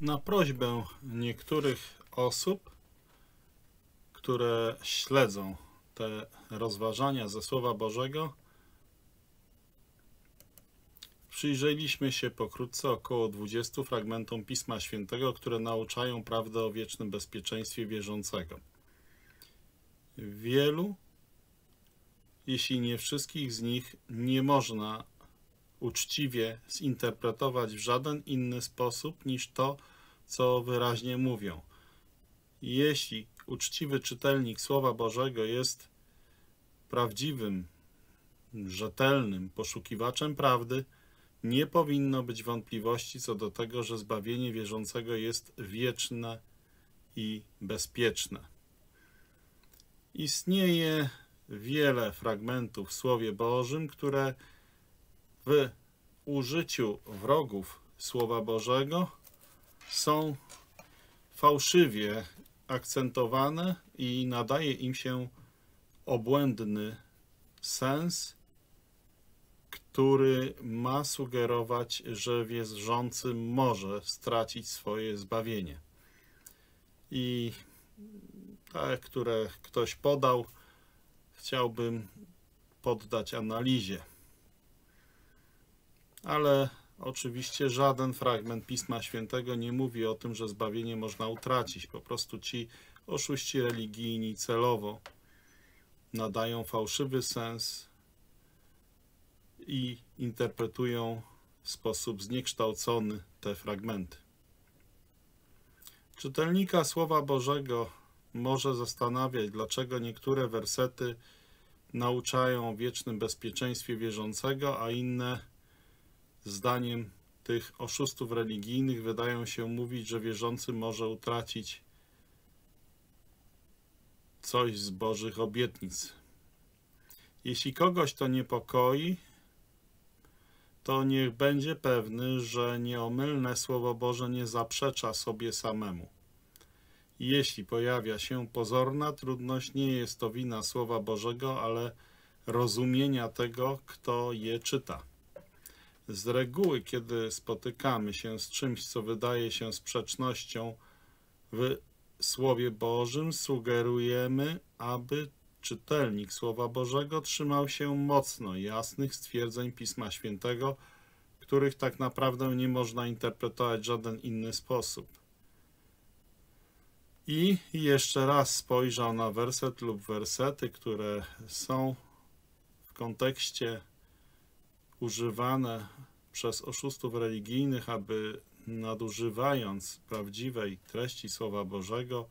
Na prośbę niektórych osób, które śledzą te rozważania ze Słowa Bożego, przyjrzeliśmy się pokrótce około 20 fragmentom Pisma Świętego, które nauczają prawdę o wiecznym bezpieczeństwie wierzącego. Wielu, jeśli nie wszystkich z nich, nie można uczciwie zinterpretować w żaden inny sposób niż to, co wyraźnie mówią. Jeśli uczciwy czytelnik Słowa Bożego jest prawdziwym, rzetelnym poszukiwaczem prawdy, nie powinno być wątpliwości co do tego, że zbawienie wierzącego jest wieczne i bezpieczne. Istnieje wiele fragmentów w Słowie Bożym, które w użyciu wrogów Słowa Bożego są fałszywie akcentowane i nadaje im się obłędny sens, który ma sugerować, że wierzący może stracić swoje zbawienie. I te, które ktoś podał, chciałbym poddać analizie. Ale oczywiście żaden fragment Pisma Świętego nie mówi o tym, że zbawienie można utracić. Po prostu ci oszuści religijni celowo nadają fałszywy sens i interpretują w sposób zniekształcony te fragmenty. Czytelnika Słowa Bożego może zastanawiać, dlaczego niektóre wersety nauczają o wiecznym bezpieczeństwie wierzącego, a inne, zdaniem tych oszustów religijnych, wydają się mówić, że wierzący może utracić coś z Bożych obietnic. Jeśli kogoś to niepokoi, to niech będzie pewny, że nieomylne Słowo Boże nie zaprzecza sobie samemu. Jeśli pojawia się pozorna trudność, nie jest to wina Słowa Bożego, ale rozumienia tego, kto je czyta. Z reguły, kiedy spotykamy się z czymś, co wydaje się sprzecznością w Słowie Bożym, sugerujemy, aby czytelnik Słowa Bożego trzymał się mocno jasnych stwierdzeń Pisma Świętego, których tak naprawdę nie można interpretować w żaden inny sposób. I jeszcze raz spojrzał na werset lub wersety, które są w kontekście używane przez oszustów religijnych, aby nadużywając prawdziwej treści Słowa Bożego,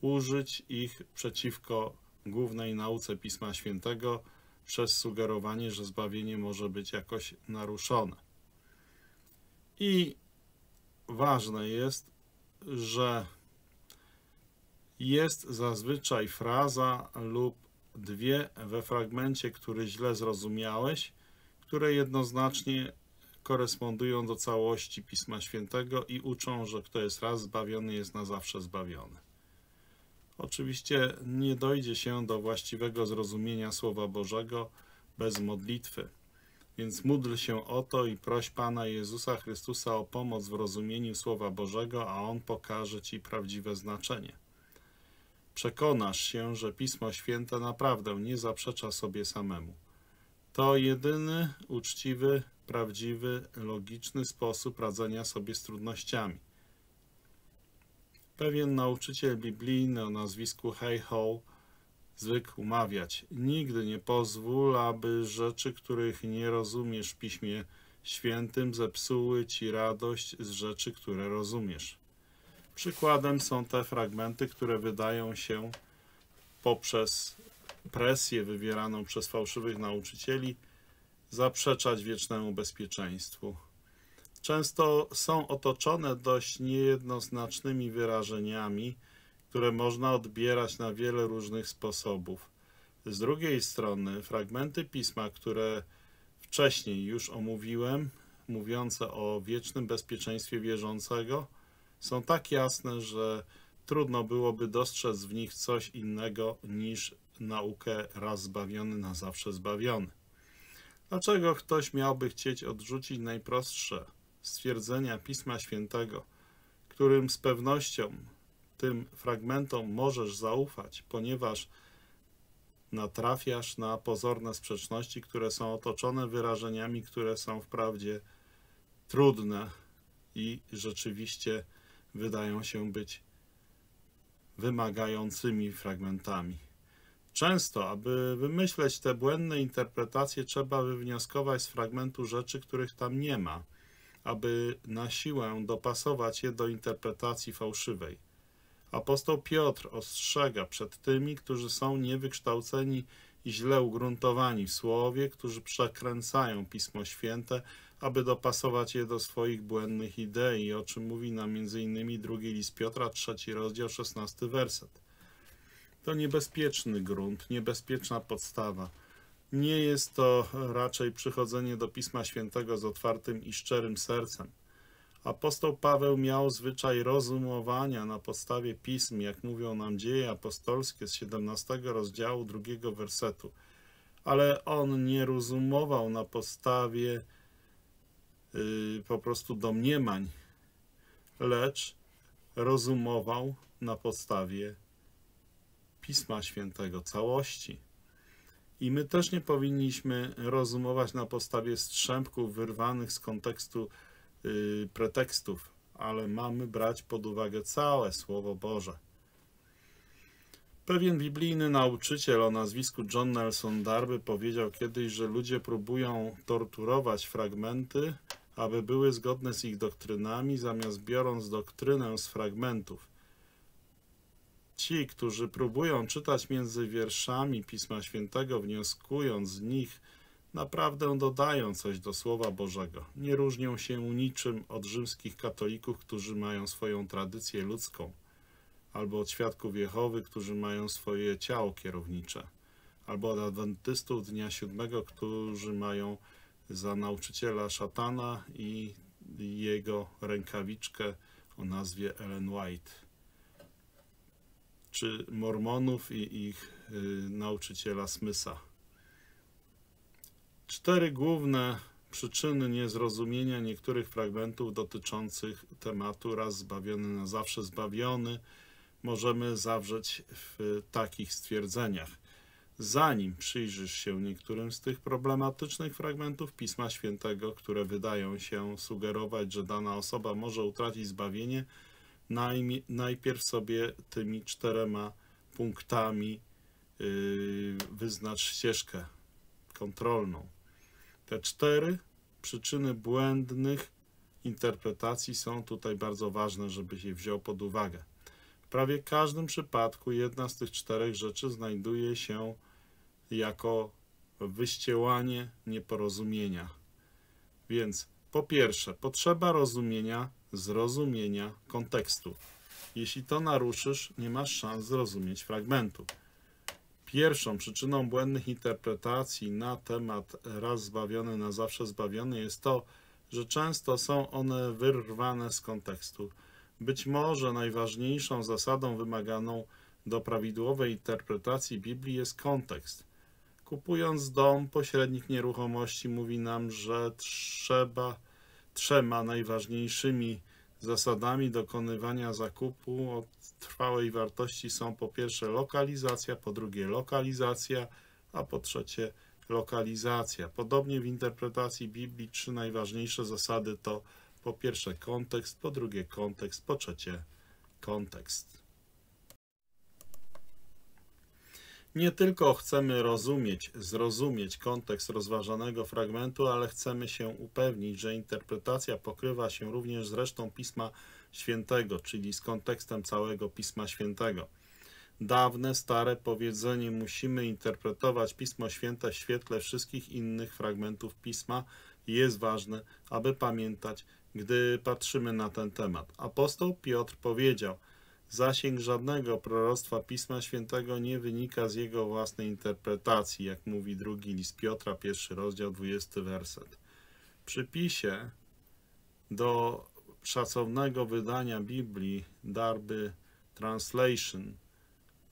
użyć ich przeciwko głównej nauce Pisma Świętego przez sugerowanie, że zbawienie może być jakoś naruszone. I ważne jest, że jest zazwyczaj fraza lub dwie we fragmencie, który źle zrozumiałeś, które jednoznacznie korespondują do całości Pisma Świętego i uczą, że kto jest raz zbawiony, jest na zawsze zbawiony. Oczywiście nie dojdzie się do właściwego zrozumienia Słowa Bożego bez modlitwy. Więc módl się o to i proś Pana Jezusa Chrystusa o pomoc w rozumieniu Słowa Bożego, a On pokaże Ci prawdziwe znaczenie. Przekonasz się, że Pismo Święte naprawdę nie zaprzecza sobie samemu. To jedyny uczciwy, prawdziwy, logiczny sposób radzenia sobie z trudnościami. Pewien nauczyciel biblijny o nazwisku Heyhoe zwykł mawiać: Nigdy nie pozwól, aby rzeczy, których nie rozumiesz w Piśmie Świętym, zepsuły ci radość z rzeczy, które rozumiesz. Przykładem są te fragmenty, które wydają się poprzez presję wywieraną przez fałszywych nauczycieli zaprzeczać wiecznemu bezpieczeństwu. Często są otoczone dość niejednoznacznymi wyrażeniami, które można odbierać na wiele różnych sposobów. Z drugiej strony, fragmenty pisma, które wcześniej już omówiłem, mówiące o wiecznym bezpieczeństwie wierzącego, są tak jasne, że trudno byłoby dostrzec w nich coś innego niż naukę raz zbawiony, na zawsze zbawiony. Dlaczego ktoś miałby chcieć odrzucić najprostsze stwierdzenia Pisma Świętego, którym z pewnością tym fragmentom możesz zaufać, ponieważ natrafiasz na pozorne sprzeczności, które są otoczone wyrażeniami, które są wprawdzie trudne i rzeczywiście wydają się być wymagającymi fragmentami. Często, aby wymyśleć te błędne interpretacje, trzeba wywnioskować z fragmentu rzeczy, których tam nie ma, aby na siłę dopasować je do interpretacji fałszywej. Apostoł Piotr ostrzega przed tymi, którzy są niewykształceni i źle ugruntowani w słowie, którzy przekręcają Pismo Święte, aby dopasować je do swoich błędnych idei, o czym mówi nam m.in. drugi list Piotra, trzeci rozdział, szesnasty werset. To niebezpieczny grunt, niebezpieczna podstawa. Nie jest to raczej przychodzenie do Pisma Świętego z otwartym i szczerym sercem. Apostoł Paweł miał zwyczaj rozumowania na podstawie pism, jak mówią nam dzieje apostolskie z 17 rozdziału drugiego wersetu. Ale on nie rozumował na podstawie yy, po prostu domniemań, lecz rozumował na podstawie Pisma Świętego, całości. I my też nie powinniśmy rozumować na podstawie strzępków wyrwanych z kontekstu yy, pretekstów, ale mamy brać pod uwagę całe Słowo Boże. Pewien biblijny nauczyciel o nazwisku John Nelson Darby powiedział kiedyś, że ludzie próbują torturować fragmenty, aby były zgodne z ich doktrynami, zamiast biorąc doktrynę z fragmentów. Ci, którzy próbują czytać między wierszami Pisma Świętego, wnioskując z nich, naprawdę dodają coś do Słowa Bożego. Nie różnią się niczym od rzymskich katolików, którzy mają swoją tradycję ludzką, albo od świadków Jehowy, którzy mają swoje ciało kierownicze, albo od adwentystów Dnia Siódmego, którzy mają za nauczyciela szatana i jego rękawiczkę o nazwie Ellen White, czy mormonów i ich y, nauczyciela Smysa. Cztery główne przyczyny niezrozumienia niektórych fragmentów dotyczących tematu raz zbawiony na zawsze zbawiony możemy zawrzeć w takich stwierdzeniach. Zanim przyjrzysz się niektórym z tych problematycznych fragmentów Pisma Świętego, które wydają się sugerować, że dana osoba może utracić zbawienie, najpierw sobie tymi czterema punktami yy, wyznacz ścieżkę kontrolną. Te cztery przyczyny błędnych interpretacji są tutaj bardzo ważne, żeby je wziął pod uwagę. W prawie każdym przypadku jedna z tych czterech rzeczy znajduje się jako wyściełanie nieporozumienia. Więc po pierwsze, potrzeba rozumienia, zrozumienia kontekstu. Jeśli to naruszysz, nie masz szans zrozumieć fragmentu. Pierwszą przyczyną błędnych interpretacji na temat raz zbawiony, na zawsze zbawiony jest to, że często są one wyrwane z kontekstu. Być może najważniejszą zasadą wymaganą do prawidłowej interpretacji Biblii jest kontekst. Kupując dom, pośrednik nieruchomości mówi nam, że trzeba trzema najważniejszymi zasadami dokonywania zakupu o trwałej wartości są po pierwsze lokalizacja, po drugie lokalizacja, a po trzecie lokalizacja. Podobnie w interpretacji Biblii trzy najważniejsze zasady to po pierwsze kontekst, po drugie kontekst, po trzecie kontekst. Nie tylko chcemy rozumieć, zrozumieć kontekst rozważanego fragmentu, ale chcemy się upewnić, że interpretacja pokrywa się również z resztą Pisma Świętego, czyli z kontekstem całego Pisma Świętego. Dawne, stare powiedzenie musimy interpretować Pismo Święte w świetle wszystkich innych fragmentów Pisma jest ważne, aby pamiętać, gdy patrzymy na ten temat. Apostoł Piotr powiedział – Zasięg żadnego proroctwa Pisma Świętego nie wynika z jego własnej interpretacji, jak mówi drugi list Piotra, pierwszy rozdział, dwudziesty werset. W przypisie do szacownego wydania Biblii Darby Translation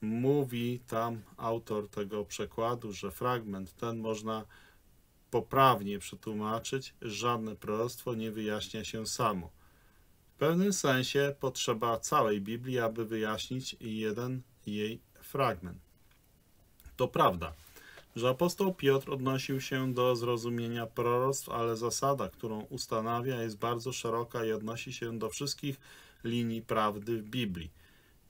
mówi tam autor tego przekładu, że fragment ten można poprawnie przetłumaczyć, żadne proroctwo nie wyjaśnia się samo W pewnym sensie potrzeba całej Biblii, aby wyjaśnić jeden jej fragment. To prawda, że apostoł Piotr odnosił się do zrozumienia proroctw, ale zasada, którą ustanawia, jest bardzo szeroka i odnosi się do wszystkich linii prawdy w Biblii.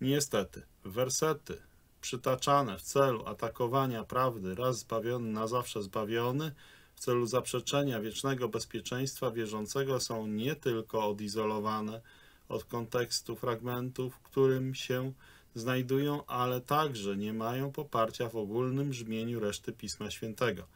Niestety, wersety przytaczane w celu atakowania prawdy, raz zbawiony, na zawsze zbawiony, w celu zaprzeczenia wiecznego bezpieczeństwa wierzącego są nie tylko odizolowane od kontekstu fragmentów, w którym się znajdują, ale także nie mają poparcia w ogólnym brzmieniu reszty Pisma Świętego.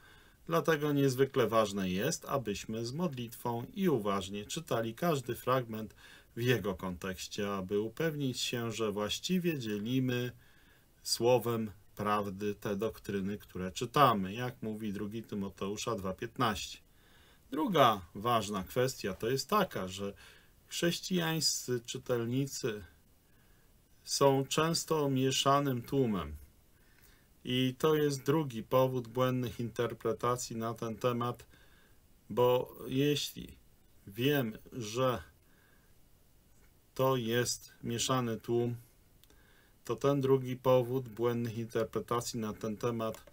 Dlatego niezwykle ważne jest, abyśmy z modlitwą i uważnie czytali każdy fragment w jego kontekście, aby upewnić się, że właściwie dzielimy słowem prawdy te doktryny, które czytamy, jak mówi 2 Tymoteusza 2,15. Druga ważna kwestia to jest taka, że chrześcijańscy czytelnicy są często mieszanym tłumem. I to jest drugi powód błędnych interpretacji na ten temat, bo jeśli wiemy, że to jest mieszany tłum, to ten drugi powód błędnych interpretacji na ten temat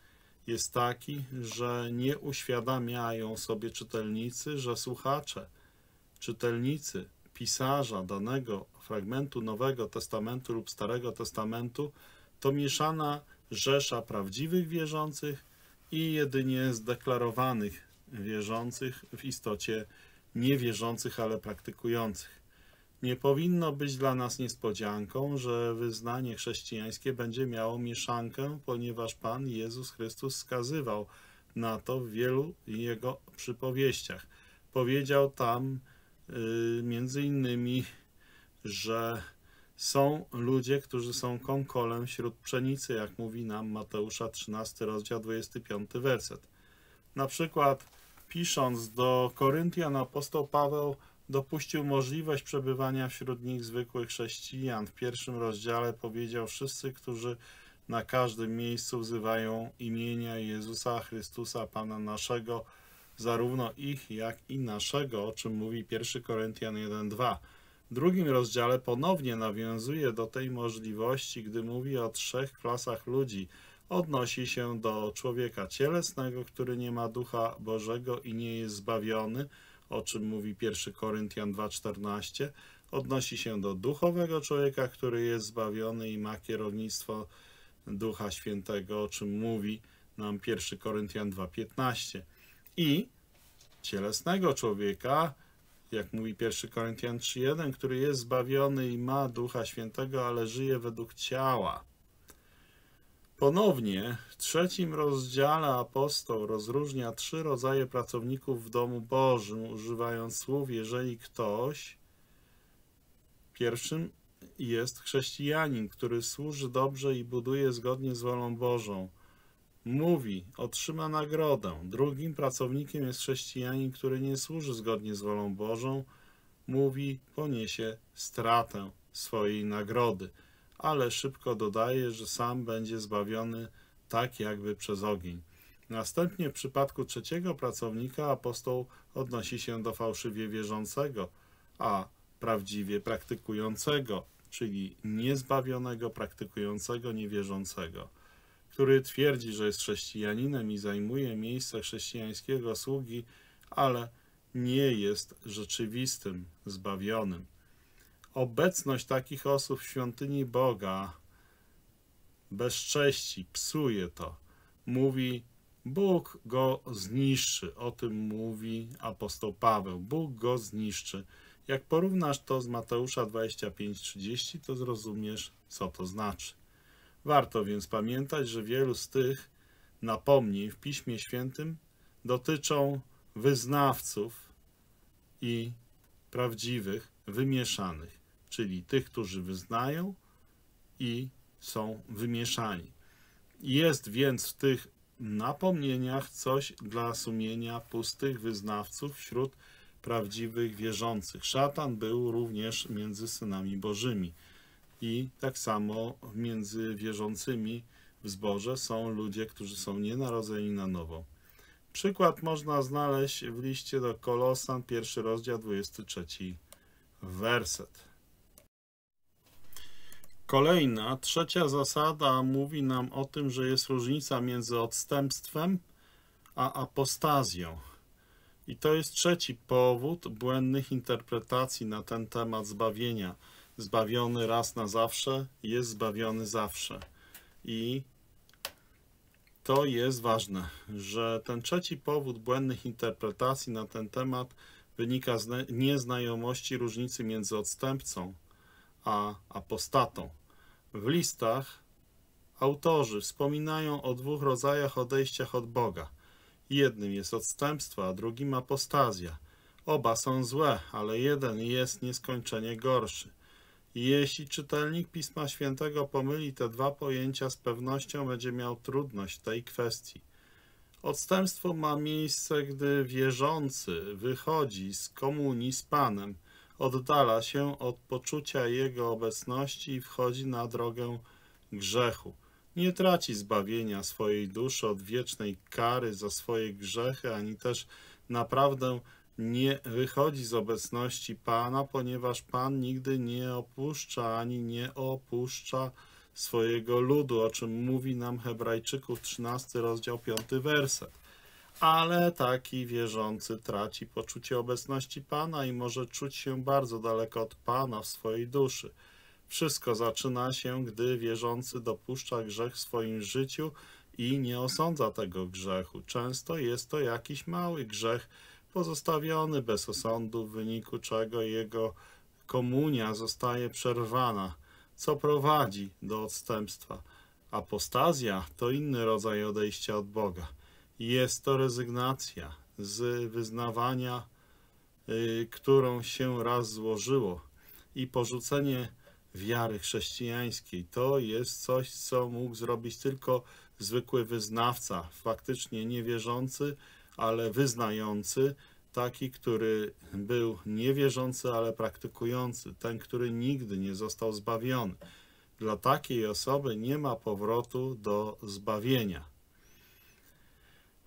jest taki, że nie uświadamiają sobie czytelnicy, że słuchacze, czytelnicy pisarza danego fragmentu Nowego Testamentu lub Starego Testamentu to mieszana rzesza prawdziwych wierzących i jedynie zdeklarowanych wierzących, w istocie niewierzących, ale praktykujących. Nie powinno być dla nas niespodzianką, że wyznanie chrześcijańskie będzie miało mieszankę, ponieważ Pan Jezus Chrystus wskazywał na to w wielu Jego przypowieściach. Powiedział tam yy, między innymi, że są ludzie, którzy są konkolem wśród pszenicy, jak mówi nam Mateusza 13, rozdział 25, werset. Na przykład pisząc do Koryntian apostoł Paweł dopuścił możliwość przebywania wśród nich zwykłych chrześcijan. W pierwszym rozdziale powiedział: Wszyscy, którzy na każdym miejscu wzywają imienia Jezusa Chrystusa, Pana naszego, zarówno ich, jak i naszego, o czym mówi 1 Koryntian 1:2. W drugim rozdziale ponownie nawiązuje do tej możliwości, gdy mówi o trzech klasach ludzi. Odnosi się do człowieka cielesnego, który nie ma ducha Bożego i nie jest zbawiony o czym mówi 1 Koryntian 2,14, odnosi się do duchowego człowieka, który jest zbawiony i ma kierownictwo Ducha Świętego, o czym mówi nam 1 Koryntian 2,15. I cielesnego człowieka, jak mówi 1 Koryntian 3,1, który jest zbawiony i ma Ducha Świętego, ale żyje według ciała. Ponownie w trzecim rozdziale apostoł rozróżnia trzy rodzaje pracowników w domu Bożym, używając słów, jeżeli ktoś pierwszym jest chrześcijanin, który służy dobrze i buduje zgodnie z wolą Bożą. Mówi, otrzyma nagrodę. Drugim pracownikiem jest chrześcijanin, który nie służy zgodnie z wolą Bożą. Mówi, poniesie stratę swojej nagrody ale szybko dodaje, że sam będzie zbawiony tak jakby przez ogień. Następnie w przypadku trzeciego pracownika apostoł odnosi się do fałszywie wierzącego, a prawdziwie praktykującego, czyli niezbawionego, praktykującego, niewierzącego, który twierdzi, że jest chrześcijaninem i zajmuje miejsce chrześcijańskiego sługi, ale nie jest rzeczywistym zbawionym obecność takich osób w świątyni Boga bezcześci, psuje to. Mówi, Bóg go zniszczy. O tym mówi apostoł Paweł. Bóg go zniszczy. Jak porównasz to z Mateusza 25:30, to zrozumiesz, co to znaczy. Warto więc pamiętać, że wielu z tych napomnień w Piśmie Świętym dotyczą wyznawców i prawdziwych, wymieszanych czyli tych, którzy wyznają i są wymieszani. Jest więc w tych napomnieniach coś dla sumienia pustych wyznawców wśród prawdziwych wierzących. Szatan był również między synami bożymi i tak samo między wierzącymi w zborze są ludzie, którzy są nienarodzeni na nowo. Przykład można znaleźć w liście do Kolosan, pierwszy rozdział, 23 werset. Kolejna, trzecia zasada mówi nam o tym, że jest różnica między odstępstwem a apostazją. I to jest trzeci powód błędnych interpretacji na ten temat zbawienia. Zbawiony raz na zawsze jest zbawiony zawsze. I to jest ważne, że ten trzeci powód błędnych interpretacji na ten temat wynika z nieznajomości różnicy między odstępcą a apostatą. W listach autorzy wspominają o dwóch rodzajach odejściach od Boga. Jednym jest odstępstwo, a drugim apostazja. Oba są złe, ale jeden jest nieskończenie gorszy. Jeśli czytelnik Pisma Świętego pomyli te dwa pojęcia, z pewnością będzie miał trudność w tej kwestii. Odstępstwo ma miejsce, gdy wierzący wychodzi z komunii z Panem, oddala się od poczucia Jego obecności i wchodzi na drogę grzechu. Nie traci zbawienia swojej duszy od wiecznej kary za swoje grzechy, ani też naprawdę nie wychodzi z obecności Pana, ponieważ Pan nigdy nie opuszcza ani nie opuszcza swojego ludu, o czym mówi nam Hebrajczyków 13 rozdział 5 werset. Ale taki wierzący traci poczucie obecności Pana i może czuć się bardzo daleko od Pana w swojej duszy. Wszystko zaczyna się, gdy wierzący dopuszcza grzech w swoim życiu i nie osądza tego grzechu. Często jest to jakiś mały grzech, pozostawiony bez osądu, w wyniku czego jego komunia zostaje przerwana, co prowadzi do odstępstwa. Apostazja to inny rodzaj odejścia od Boga. Jest to rezygnacja z wyznawania, y, którą się raz złożyło i porzucenie wiary chrześcijańskiej. To jest coś, co mógł zrobić tylko zwykły wyznawca, faktycznie niewierzący, ale wyznający, taki, który był niewierzący, ale praktykujący, ten, który nigdy nie został zbawiony. Dla takiej osoby nie ma powrotu do zbawienia.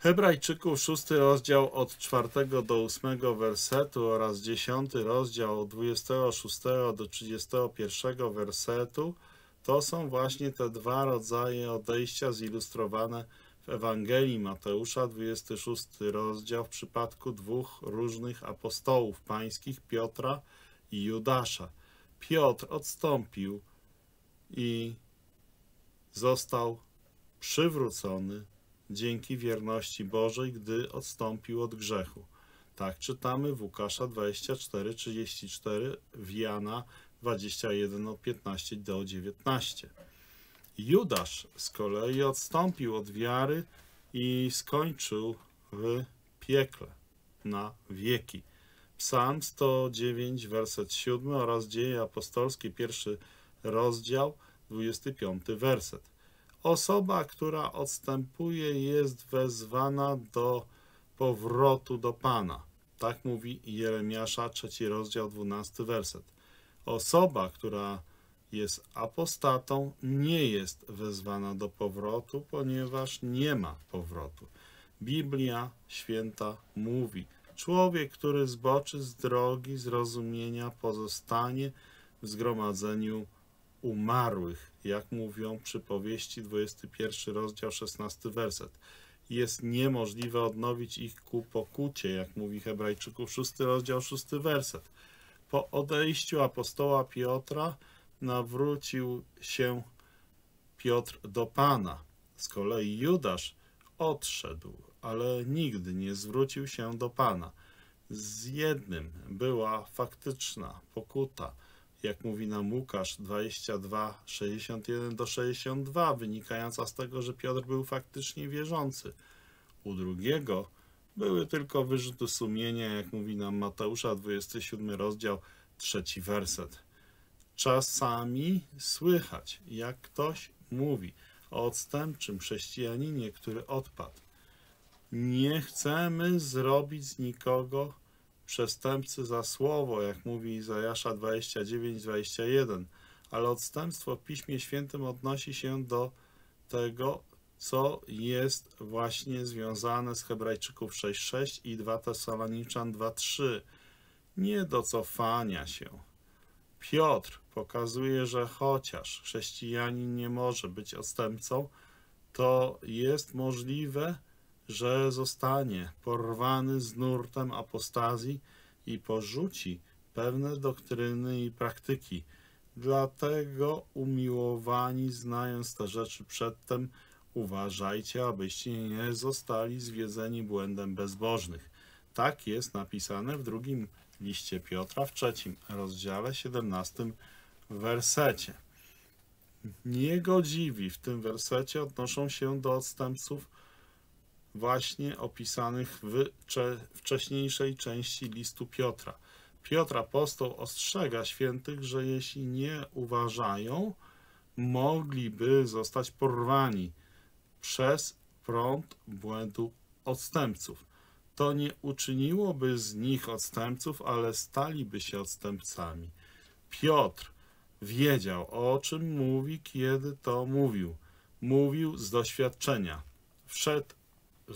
Hebrajczyków, szósty rozdział od czwartego do ósmego wersetu oraz dziesiąty rozdział od 26 do 31 wersetu to są właśnie te dwa rodzaje odejścia zilustrowane w Ewangelii Mateusza, 26 rozdział, w przypadku dwóch różnych apostołów pańskich, Piotra i Judasza. Piotr odstąpił i został przywrócony dzięki wierności Bożej, gdy odstąpił od grzechu. Tak czytamy w Łukasza 24, 34, w Jana 21 od 15 do 19. Judasz z kolei odstąpił od wiary i skończył w piekle na wieki. Psalm 109, werset 7 oraz Dzieje apostolskie, pierwszy rozdział, 25 werset. Osoba, która odstępuje, jest wezwana do powrotu do Pana. Tak mówi Jeremiasza, trzeci rozdział, 12 werset. Osoba, która jest apostatą, nie jest wezwana do powrotu, ponieważ nie ma powrotu. Biblia święta mówi: Człowiek, który zboczy z drogi zrozumienia, pozostanie w zgromadzeniu umarłych, jak mówią przypowieści 21 rozdział 16 werset. Jest niemożliwe odnowić ich ku pokucie, jak mówi Hebrajczyków 6 rozdział 6 werset. Po odejściu apostoła Piotra nawrócił się Piotr do Pana. Z kolei Judasz odszedł, ale nigdy nie zwrócił się do Pana. Z jednym była faktyczna pokuta, jak mówi nam Łukasz 22, 61 do 62, wynikająca z tego, że Piotr był faktycznie wierzący. U drugiego były tylko wyrzuty sumienia, jak mówi nam Mateusza 27 rozdział, trzeci werset. Czasami słychać, jak ktoś mówi o odstępczym chrześcijaninie, który odpadł. Nie chcemy zrobić z nikogo przestępcy za słowo, jak mówi Izajasza 29-21, ale odstępstwo w Piśmie Świętym odnosi się do tego, co jest właśnie związane z Hebrajczyków 6.6 i 2 Tesaloniczan 2.3. nie do cofania się. Piotr pokazuje, że chociaż chrześcijanin nie może być odstępcą, to jest możliwe, że zostanie porwany z nurtem apostazji i porzuci pewne doktryny i praktyki. Dlatego umiłowani, znając te rzeczy przedtem, uważajcie, abyście nie zostali zwiedzeni błędem bezbożnych. Tak jest napisane w drugim liście Piotra, w trzecim rozdziale, 17 wersecie. Nie go dziwi, w tym wersecie odnoszą się do odstępców właśnie opisanych w wcześniejszej części listu Piotra. Piotr apostoł ostrzega świętych, że jeśli nie uważają, mogliby zostać porwani przez prąd błędu odstępców. To nie uczyniłoby z nich odstępców, ale staliby się odstępcami. Piotr wiedział, o czym mówi, kiedy to mówił. Mówił z doświadczenia. Wszedł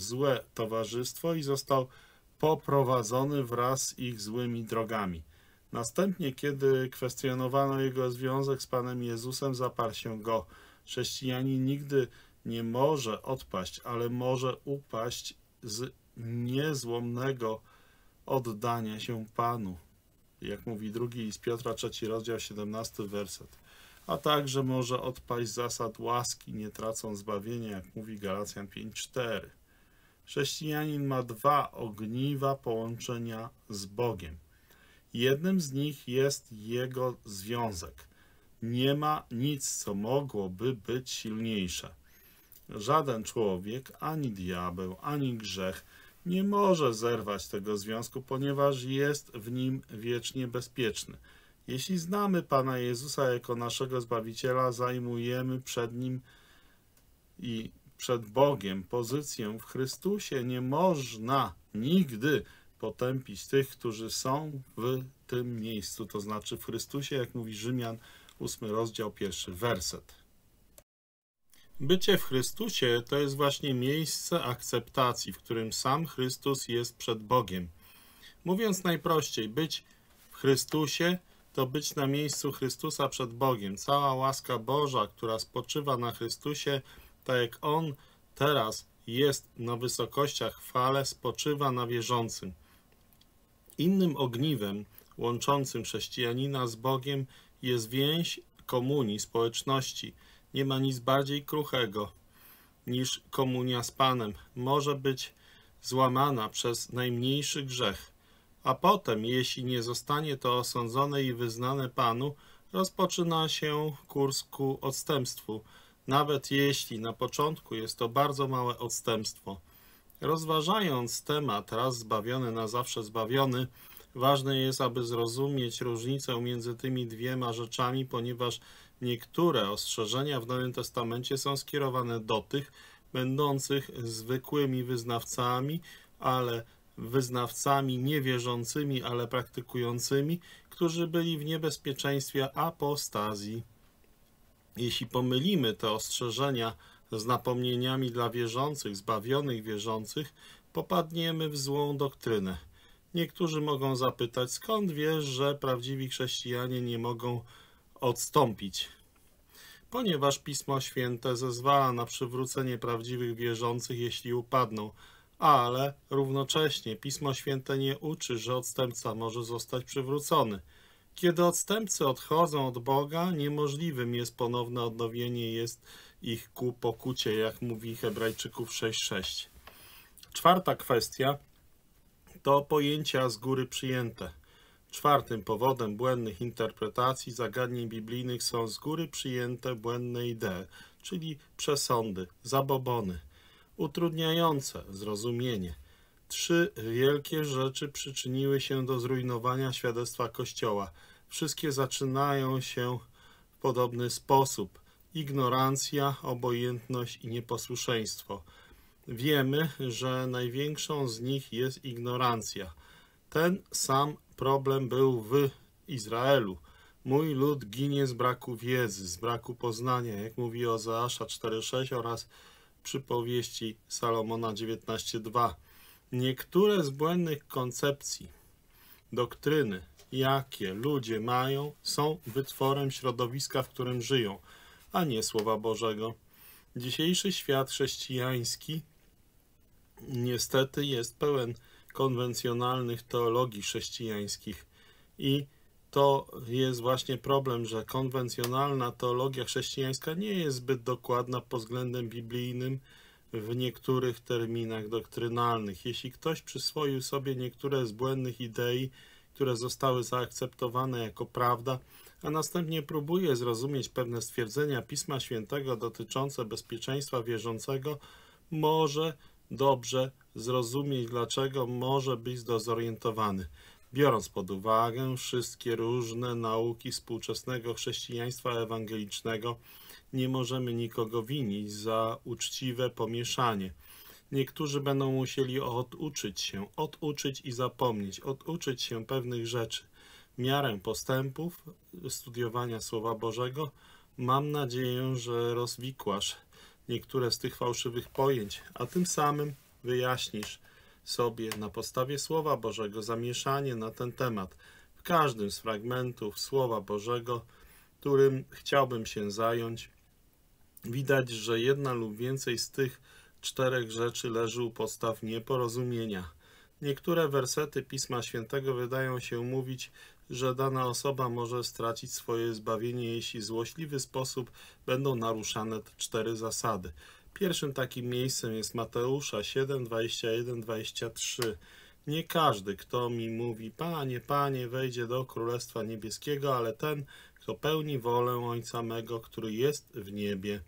złe towarzystwo i został poprowadzony wraz z ich złymi drogami. Następnie, kiedy kwestionowano jego związek z Panem Jezusem, zaparł się go. Chrześcijanin nigdy nie może odpaść, ale może upaść z niezłomnego oddania się Panu. Jak mówi drugi list Piotra, trzeci rozdział, 17 werset. A także może odpaść zasad łaski, nie tracąc zbawienia, jak mówi Galacjan 5,4. Chrześcijanin ma dwa ogniwa połączenia z Bogiem. Jednym z nich jest jego związek. Nie ma nic, co mogłoby być silniejsze. Żaden człowiek, ani diabeł, ani grzech nie może zerwać tego związku, ponieważ jest w nim wiecznie bezpieczny. Jeśli znamy Pana Jezusa jako naszego Zbawiciela, zajmujemy przed Nim i przed Bogiem pozycję w Chrystusie. Nie można nigdy potępić tych, którzy są w tym miejscu, to znaczy w Chrystusie, jak mówi Rzymian, 8 rozdział, pierwszy werset. Bycie w Chrystusie to jest właśnie miejsce akceptacji, w którym sam Chrystus jest przed Bogiem. Mówiąc najprościej, być w Chrystusie to być na miejscu Chrystusa przed Bogiem. Cała łaska Boża, która spoczywa na Chrystusie, tak jak On teraz jest na wysokościach fale, spoczywa na wierzącym. Innym ogniwem łączącym chrześcijanina z Bogiem jest więź komunii, społeczności. Nie ma nic bardziej kruchego niż komunia z Panem. Może być złamana przez najmniejszy grzech, a potem, jeśli nie zostanie to osądzone i wyznane Panu, rozpoczyna się kurs ku odstępstwu, nawet jeśli na początku jest to bardzo małe odstępstwo. Rozważając temat raz zbawiony, na zawsze zbawiony, ważne jest, aby zrozumieć różnicę między tymi dwiema rzeczami, ponieważ niektóre ostrzeżenia w Nowym Testamencie są skierowane do tych, będących zwykłymi wyznawcami, ale wyznawcami niewierzącymi, ale praktykującymi, którzy byli w niebezpieczeństwie apostazji. Jeśli pomylimy te ostrzeżenia z napomnieniami dla wierzących, zbawionych wierzących, popadniemy w złą doktrynę. Niektórzy mogą zapytać, skąd wiesz, że prawdziwi chrześcijanie nie mogą odstąpić? Ponieważ Pismo Święte zezwala na przywrócenie prawdziwych wierzących, jeśli upadną, ale równocześnie Pismo Święte nie uczy, że odstępca może zostać przywrócony. Kiedy odstępcy odchodzą od Boga, niemożliwym jest ponowne odnowienie jest ich ku pokucie, jak mówi Hebrajczyków 6:6. Czwarta kwestia to pojęcia z góry przyjęte. Czwartym powodem błędnych interpretacji zagadnień biblijnych są z góry przyjęte błędne idee, czyli przesądy, zabobony, utrudniające zrozumienie. Trzy wielkie rzeczy przyczyniły się do zrujnowania świadectwa Kościoła. Wszystkie zaczynają się w podobny sposób: ignorancja, obojętność i nieposłuszeństwo. Wiemy, że największą z nich jest ignorancja. Ten sam problem był w Izraelu. Mój lud ginie z braku wiedzy, z braku poznania, jak mówi Ozeasza 4,6 oraz przypowieści Salomona 19,2. Niektóre z błędnych koncepcji Doktryny, jakie ludzie mają, są wytworem środowiska, w którym żyją, a nie Słowa Bożego. Dzisiejszy świat chrześcijański niestety jest pełen konwencjonalnych teologii chrześcijańskich i to jest właśnie problem, że konwencjonalna teologia chrześcijańska nie jest zbyt dokładna pod względem biblijnym w niektórych terminach doktrynalnych. Jeśli ktoś przyswoił sobie niektóre z błędnych idei, które zostały zaakceptowane jako prawda, a następnie próbuje zrozumieć pewne stwierdzenia Pisma Świętego dotyczące bezpieczeństwa wierzącego, może dobrze zrozumieć, dlaczego może być dozorientowany. Biorąc pod uwagę wszystkie różne nauki współczesnego chrześcijaństwa ewangelicznego, nie możemy nikogo winić za uczciwe pomieszanie. Niektórzy będą musieli oduczyć się, oduczyć i zapomnieć, oduczyć się pewnych rzeczy. Miarę postępów studiowania Słowa Bożego mam nadzieję, że rozwikłasz niektóre z tych fałszywych pojęć, a tym samym wyjaśnisz sobie na podstawie Słowa Bożego zamieszanie na ten temat w każdym z fragmentów Słowa Bożego, którym chciałbym się zająć. Widać, że jedna lub więcej z tych czterech rzeczy leży u podstaw nieporozumienia. Niektóre wersety Pisma Świętego wydają się mówić, że dana osoba może stracić swoje zbawienie, jeśli w złośliwy sposób będą naruszane te cztery zasady. Pierwszym takim miejscem jest Mateusza 7, 21, 23. Nie każdy, kto mi mówi, Panie, Panie, wejdzie do Królestwa Niebieskiego, ale ten, kto pełni wolę Ojca mego, który jest w niebie.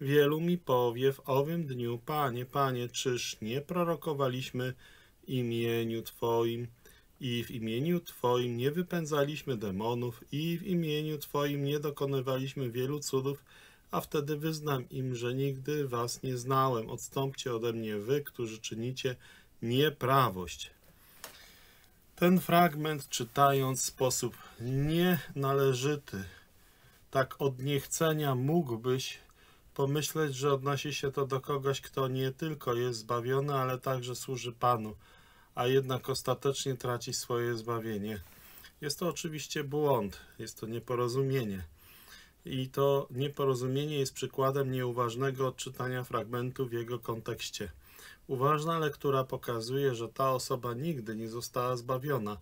Wielu mi powie w owym dniu, Panie, Panie, czyż nie prorokowaliśmy imieniu Twoim i w imieniu Twoim nie wypędzaliśmy demonów i w imieniu Twoim nie dokonywaliśmy wielu cudów, a wtedy wyznam im, że nigdy was nie znałem. Odstąpcie ode mnie wy, którzy czynicie nieprawość. Ten fragment czytając w sposób nienależyty, tak od niechcenia mógłbyś pomyśleć, że odnosi się to do kogoś, kto nie tylko jest zbawiony, ale także służy Panu, a jednak ostatecznie traci swoje zbawienie. Jest to oczywiście błąd, jest to nieporozumienie i to nieporozumienie jest przykładem nieuważnego odczytania fragmentu w jego kontekście. Uważna lektura pokazuje, że ta osoba nigdy nie została zbawiona.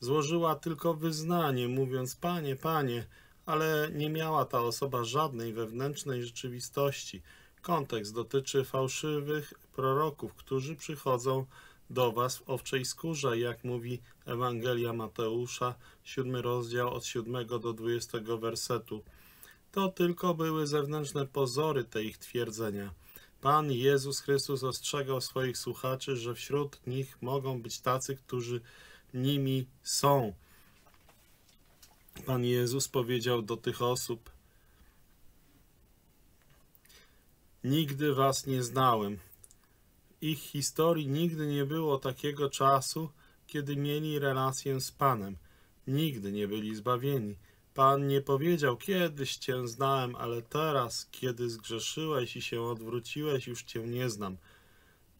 Złożyła tylko wyznanie, mówiąc: Panie, panie, ale nie miała ta osoba żadnej wewnętrznej rzeczywistości. Kontekst dotyczy fałszywych proroków, którzy przychodzą do was w owczej skórze, jak mówi Ewangelia Mateusza, siódmy rozdział od 7 do 20 wersetu. To tylko były zewnętrzne pozory tej ich twierdzenia. Pan Jezus Chrystus ostrzegał swoich słuchaczy, że wśród nich mogą być tacy, którzy nimi są. Pan Jezus powiedział do tych osób: Nigdy was nie znałem. W ich historii nigdy nie było takiego czasu, kiedy mieli relację z Panem. Nigdy nie byli zbawieni. Pan nie powiedział, kiedyś Cię znałem, ale teraz, kiedy zgrzeszyłeś i się odwróciłeś, już Cię nie znam.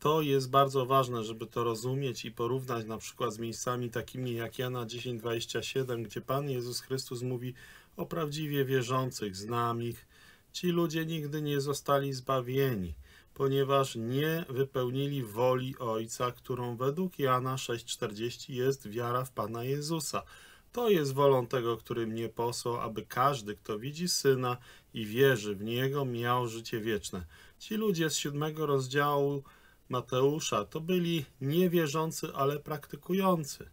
To jest bardzo ważne, żeby to rozumieć i porównać na przykład z miejscami takimi jak Jana 10:27, gdzie Pan Jezus Chrystus mówi o prawdziwie wierzących, znam ich. Ci ludzie nigdy nie zostali zbawieni, ponieważ nie wypełnili woli Ojca, którą według Jana 6:40 jest wiara w Pana Jezusa. To jest wolą tego, który mnie posłał, aby każdy, kto widzi Syna i wierzy w Niego, miał życie wieczne. Ci ludzie z siódmego rozdziału Mateusza to byli niewierzący, ale praktykujący.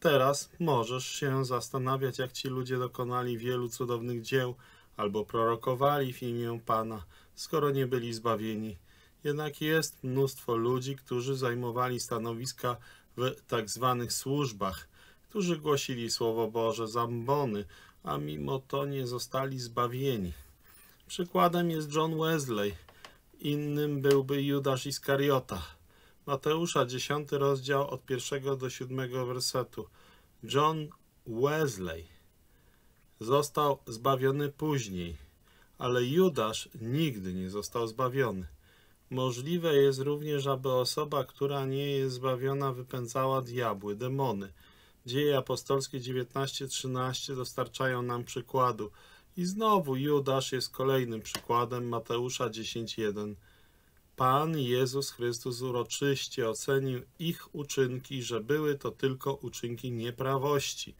Teraz możesz się zastanawiać, jak ci ludzie dokonali wielu cudownych dzieł albo prorokowali w imię Pana, skoro nie byli zbawieni. Jednak jest mnóstwo ludzi, którzy zajmowali stanowiska w tak zwanych służbach, którzy głosili Słowo Boże zambony, a mimo to nie zostali zbawieni. Przykładem jest John Wesley, innym byłby Judasz Iskariota. Mateusza 10 rozdział od 1 do 7 wersetu. John Wesley został zbawiony później, ale Judasz nigdy nie został zbawiony. Możliwe jest również, aby osoba, która nie jest zbawiona, wypędzała diabły, demony – Dzieje apostolskie 19:13 dostarczają nam przykładu. I znowu Judasz jest kolejnym przykładem Mateusza 10:1. Pan Jezus Chrystus uroczyście ocenił ich uczynki, że były to tylko uczynki nieprawości.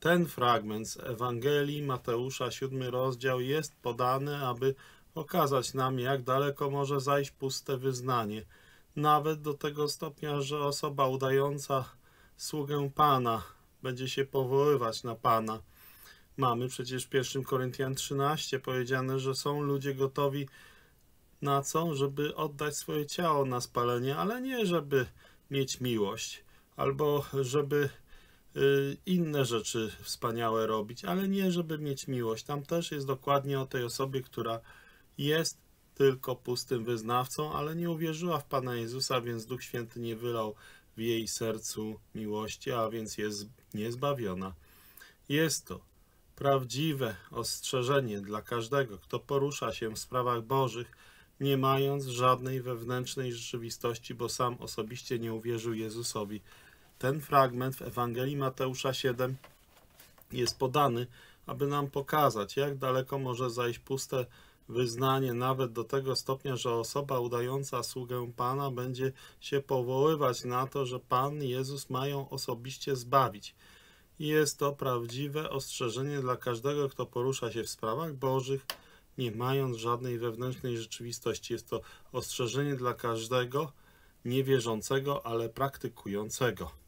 Ten fragment z Ewangelii Mateusza, siódmy rozdział, jest podany, aby pokazać nam, jak daleko może zajść puste wyznanie, nawet do tego stopnia, że osoba udająca sługę Pana będzie się powoływać na Pana. Mamy przecież w 1 Koryntian 13 powiedziane, że są ludzie gotowi na co? Żeby oddać swoje ciało na spalenie, ale nie żeby mieć miłość, albo żeby y, inne rzeczy wspaniałe robić, ale nie żeby mieć miłość. Tam też jest dokładnie o tej osobie, która jest tylko pustym wyznawcą, ale nie uwierzyła w Pana Jezusa, więc Duch Święty nie wylał w jej sercu miłości, a więc jest niezbawiona. Jest to prawdziwe ostrzeżenie dla każdego, kto porusza się w sprawach Bożych, nie mając żadnej wewnętrznej rzeczywistości, bo sam osobiście nie uwierzył Jezusowi. Ten fragment w Ewangelii Mateusza 7 jest podany, aby nam pokazać, jak daleko może zajść puste wyznanie, nawet do tego stopnia, że osoba udająca sługę Pana będzie się powoływać na to, że Pan Jezus ma ją osobiście zbawić. I jest to prawdziwe ostrzeżenie dla każdego, kto porusza się w sprawach Bożych, nie mając żadnej wewnętrznej rzeczywistości. Jest to ostrzeżenie dla każdego niewierzącego, ale praktykującego.